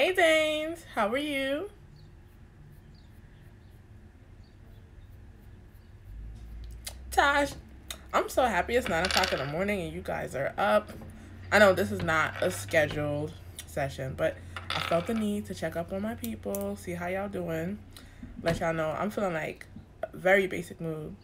Hey, Danes. How are you? Tosh, I'm so happy it's 9 o'clock in the morning and you guys are up. I know this is not a scheduled session, but I felt the need to check up on my people, see how y'all doing. Let y'all know I'm feeling like very basic mood.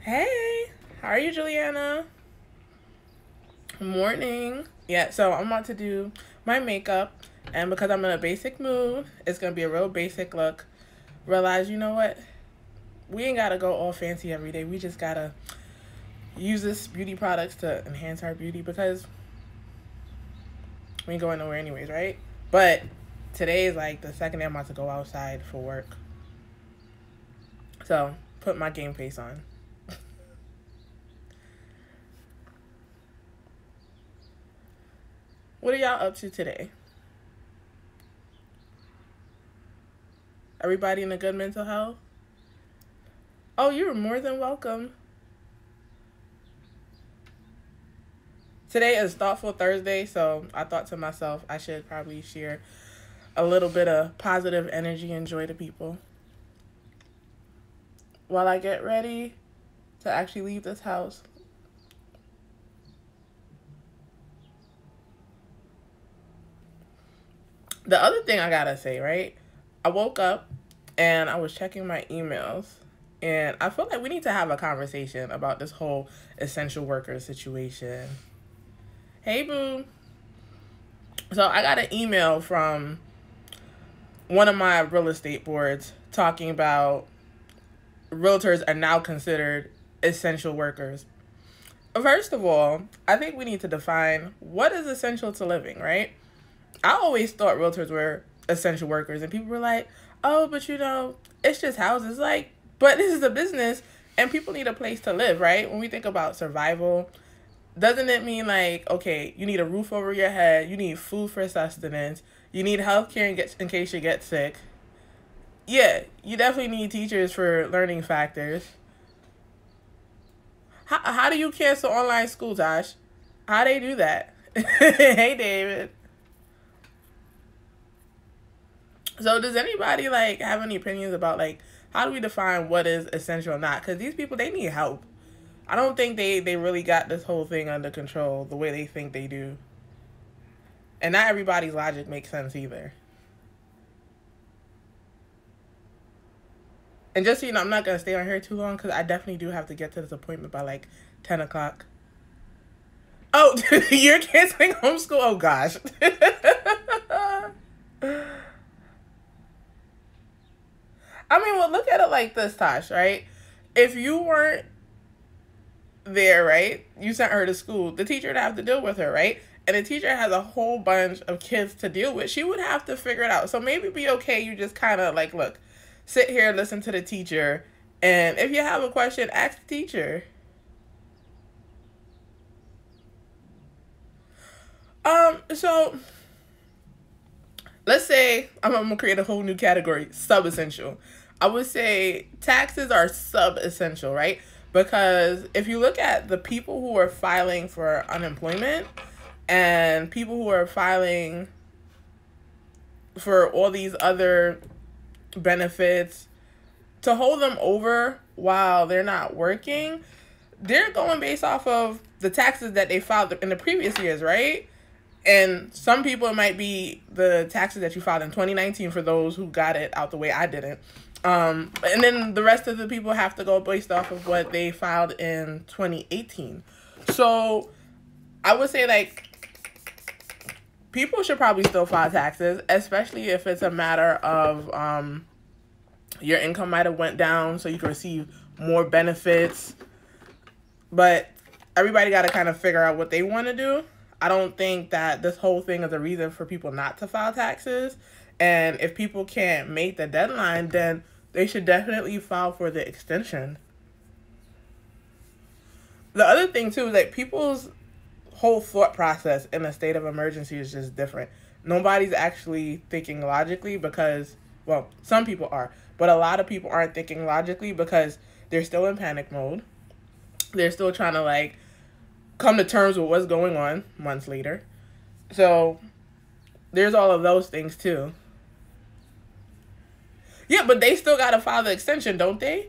Hey, how are you, Juliana? Morning. Yeah, so I'm about to do my makeup, and because I'm in a basic mood, it's gonna be a real basic look. Realize, you know what? We ain't gotta go all fancy every day. We just gotta use this beauty products to enhance our beauty because we ain't going nowhere anyways, right? But today is like the second day I'm about to go outside for work. So put my game face on. what are y'all up to today? Everybody in a good mental health? Oh, you're more than welcome. Today is Thoughtful Thursday, so I thought to myself I should probably share a little bit of positive energy and joy to people. While I get ready to actually leave this house. The other thing I gotta say, right? I woke up and I was checking my emails and I feel like we need to have a conversation about this whole essential worker situation. Hey, boo. So I got an email from one of my real estate boards talking about realtors are now considered essential workers. First of all, I think we need to define what is essential to living, right? I always thought realtors were essential workers, and people were like, oh, but you know, it's just houses. Like, but this is a business, and people need a place to live, right? When we think about survival, doesn't it mean like okay you need a roof over your head you need food for sustenance you need health care in, in case you get sick yeah you definitely need teachers for learning factors how, how do you cancel online school Josh? how they do that hey david so does anybody like have any opinions about like how do we define what is essential or not because these people they need help I don't think they they really got this whole thing under control the way they think they do. And not everybody's logic makes sense either. And just so you know, I'm not gonna stay on here too long because I definitely do have to get to this appointment by like ten o'clock. Oh, you're canceling homeschool? Oh gosh. I mean, well, look at it like this, Tosh, right? If you weren't there, right? You sent her to school. The teacher would have to deal with her, right? And the teacher has a whole bunch of kids to deal with. She would have to figure it out. So maybe be okay. You just kind of like, look, sit here, listen to the teacher. And if you have a question, ask the teacher. Um, so let's say I'm, I'm gonna create a whole new category, sub essential. I would say taxes are sub essential, right? Because if you look at the people who are filing for unemployment and people who are filing for all these other benefits, to hold them over while they're not working, they're going based off of the taxes that they filed in the previous years, right? And some people it might be the taxes that you filed in 2019 for those who got it out the way I didn't. Um, and then the rest of the people have to go based off of what they filed in 2018. So I would say like people should probably still file taxes, especially if it's a matter of um, your income might have went down so you can receive more benefits. But everybody got to kind of figure out what they want to do. I don't think that this whole thing is a reason for people not to file taxes. And if people can't make the deadline, then they should definitely file for the extension. The other thing too is that people's whole thought process in a state of emergency is just different. Nobody's actually thinking logically because well, some people are, but a lot of people aren't thinking logically because they're still in panic mode. They're still trying to like come to terms with what's going on months later. So there's all of those things too. Yeah, but they still gotta file the extension, don't they?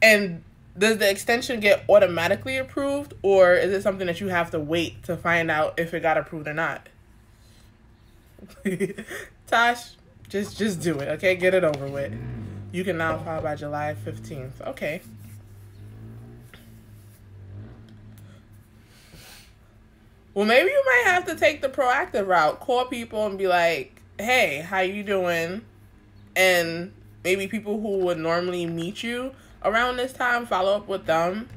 And does the extension get automatically approved or is it something that you have to wait to find out if it got approved or not? Tosh, just just do it, okay? Get it over with. You can now file by July 15th. Okay. Well, maybe you might have to take the proactive route. Call people and be like, "Hey, how you doing?" And maybe people who would normally meet you around this time, follow up with them.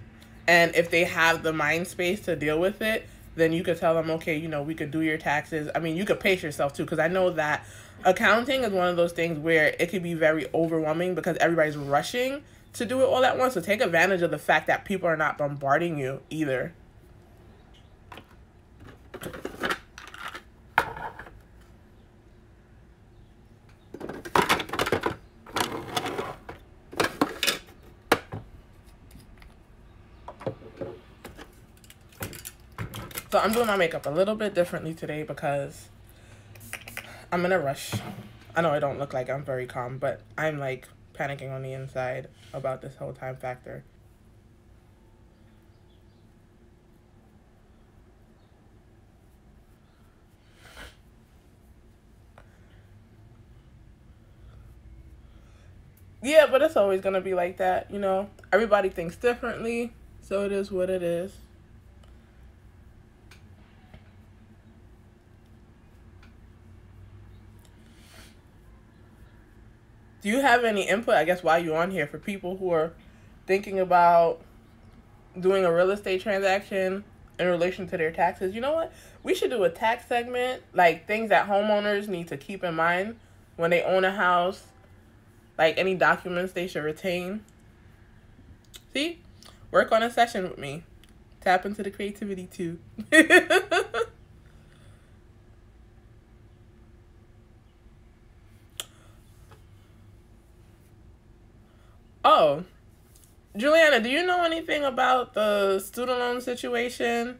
And if they have the mind space to deal with it, then you could tell them, okay, you know, we could do your taxes. I mean, you could pace yourself too, because I know that accounting is one of those things where it could be very overwhelming because everybody's rushing to do it all at once. So take advantage of the fact that people are not bombarding you either. So I'm doing my makeup a little bit differently today because I'm in a rush. I know I don't look like I'm very calm, but I'm like panicking on the inside about this whole time factor. Yeah, but it's always going to be like that, you know? Everybody thinks differently, so it is what it is. Do you have any input, I guess, while you're on here for people who are thinking about doing a real estate transaction in relation to their taxes? You know what? We should do a tax segment, like things that homeowners need to keep in mind when they own a house like any documents they should retain. See? Work on a session with me. Tap into the creativity too. oh. Juliana, do you know anything about the student loan situation?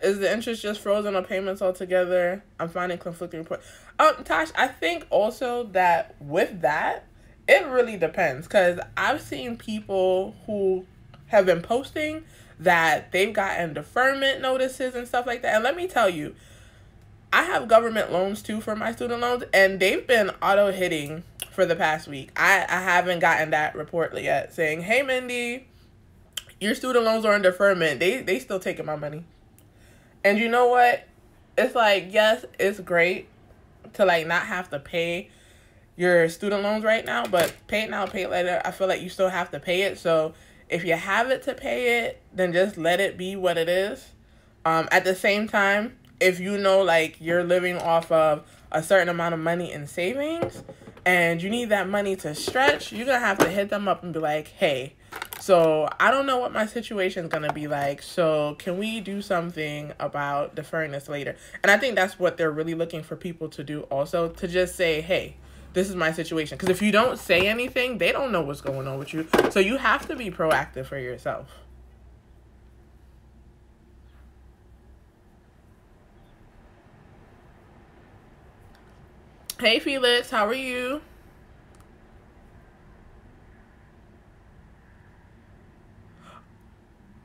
Is the interest just frozen or payments altogether? I'm finding conflicting reports. Um, Tosh, I think also that with that, it really depends because I've seen people who have been posting that they've gotten deferment notices and stuff like that. And let me tell you, I have government loans too for my student loans, and they've been auto hitting for the past week. I, I haven't gotten that report yet saying, hey, Mindy, your student loans are in deferment. They, they still taking my money. And you know what? It's like, yes, it's great to like not have to pay your student loans right now, but pay it now, pay it later. I feel like you still have to pay it. So if you have it to pay it, then just let it be what it is. Um, at the same time, if you know like you're living off of a certain amount of money in savings and you need that money to stretch, you're gonna have to hit them up and be like, hey, so I don't know what my situation is gonna be like. So can we do something about deferring this later? And I think that's what they're really looking for people to do also to just say, hey, this is my situation. Because if you don't say anything, they don't know what's going on with you. So you have to be proactive for yourself. Hey Felix, how are you?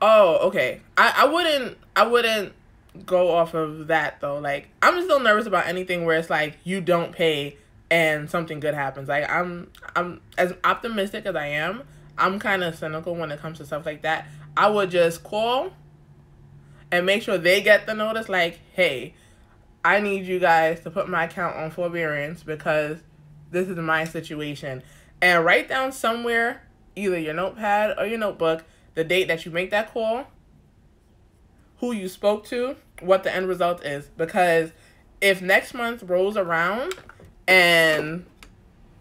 Oh, okay. I, I wouldn't I wouldn't go off of that though. Like I'm still nervous about anything where it's like you don't pay and something good happens. Like I'm I'm as optimistic as I am, I'm kind of cynical when it comes to stuff like that. I would just call and make sure they get the notice like, "Hey, I need you guys to put my account on forbearance because this is my situation." And write down somewhere, either your notepad or your notebook, the date that you make that call, who you spoke to, what the end result is because if next month rolls around and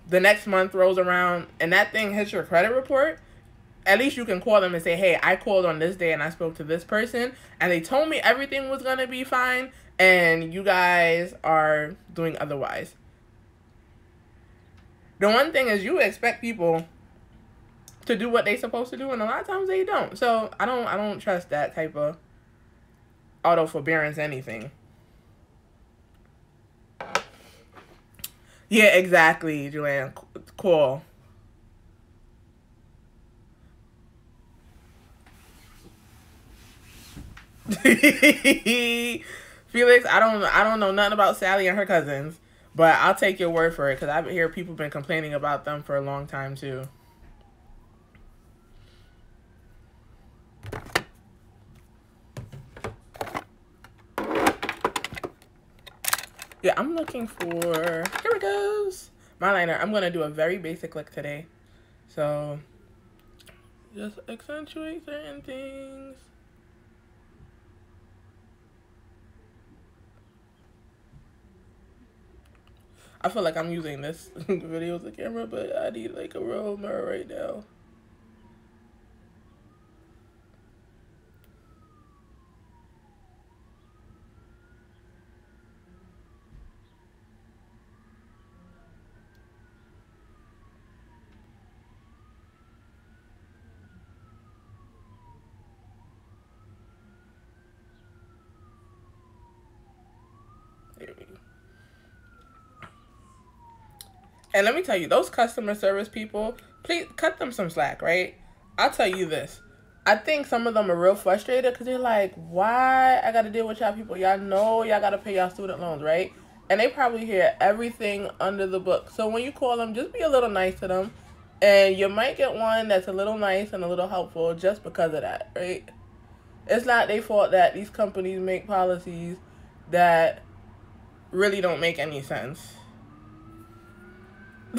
the next month rolls around and that thing hits your credit report, at least you can call them and say, hey, I called on this day and I spoke to this person and they told me everything was going to be fine and you guys are doing otherwise. The one thing is you expect people to do what they're supposed to do and a lot of times they don't. So I don't I don't trust that type of auto forbearance anything. Yeah, exactly, Joanne. Cool. Felix, I don't I don't know nothing about Sally and her cousins, but I'll take your word for it because I've heard people been complaining about them for a long time too. Yeah, I'm looking for here it goes. My liner. I'm gonna do a very basic look today. So just accentuate certain things. I feel like I'm using this video as a camera, but I need like a real mirror right now. And let me tell you, those customer service people, please cut them some slack, right? I'll tell you this. I think some of them are real frustrated because they're like, why I got to deal with y'all people? Y'all know y'all got to pay y'all student loans, right? And they probably hear everything under the book. So when you call them, just be a little nice to them. And you might get one that's a little nice and a little helpful just because of that, right? It's not their fault that these companies make policies that really don't make any sense.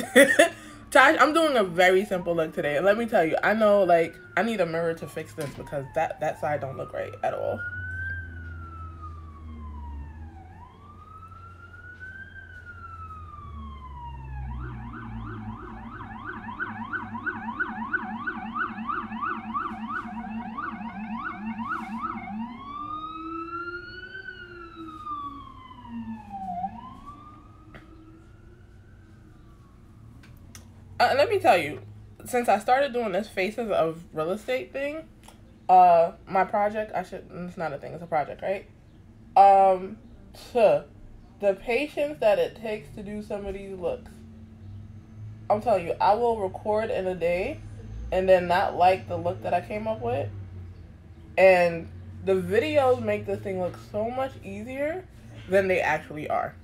Tosh, I'm doing a very simple look today. Let me tell you, I know like I need a mirror to fix this because that that side don't look right at all. Uh, let me tell you, since I started doing this faces of real estate thing, uh, my project, I should, it's not a thing, it's a project, right? Um, so, the patience that it takes to do some of these looks. I'm telling you, I will record in a day and then not like the look that I came up with. And the videos make this thing look so much easier than they actually are.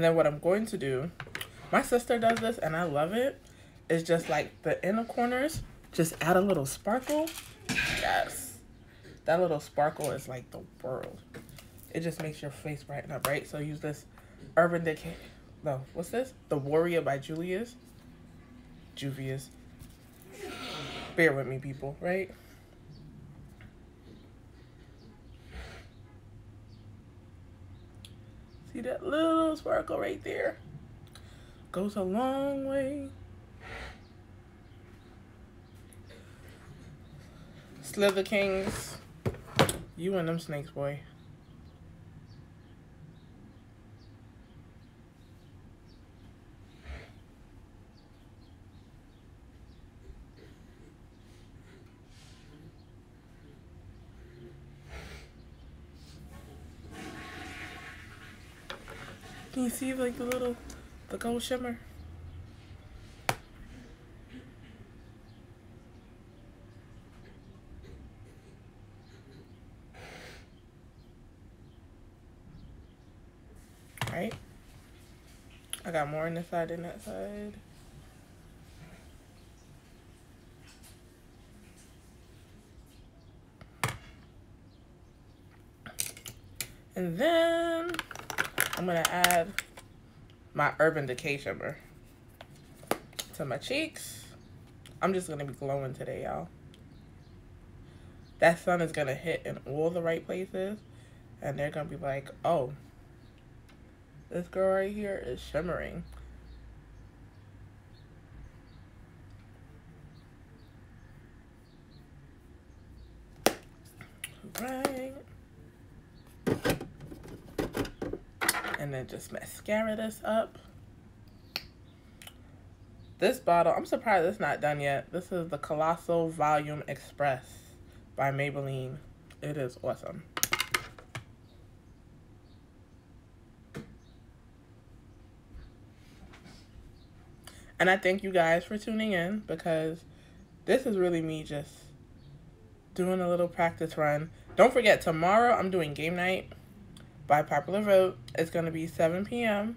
And then what I'm going to do, my sister does this and I love it, is just like the inner corners, just add a little sparkle. Yes. That little sparkle is like the world. It just makes your face brighten up, right? So use this Urban Decay. No, what's this? The Warrior by Julius. Juvia's. Bear with me, people, right? See that little sparkle right there? Goes a long way. Slither Kings. You and them snakes, boy. Can you see like the little, the gold shimmer? Right? I got more on this side than that side. And then I'm gonna add my Urban Decay shimmer to my cheeks. I'm just gonna be glowing today, y'all. That sun is gonna hit in all the right places, and they're gonna be like, oh, this girl right here is shimmering. right. And then just mascara this up. This bottle, I'm surprised it's not done yet. This is the Colossal Volume Express by Maybelline. It is awesome. And I thank you guys for tuning in because this is really me just doing a little practice run. Don't forget, tomorrow I'm doing game night by popular vote. It's going to be 7 p.m.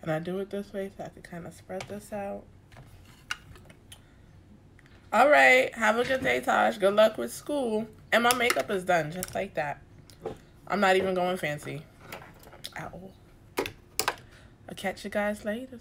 And I do it this way so I can kind of spread this out. All right. Have a good day, Taj. Good luck with school. And my makeup is done just like that. I'm not even going fancy at all. I'll catch you guys later.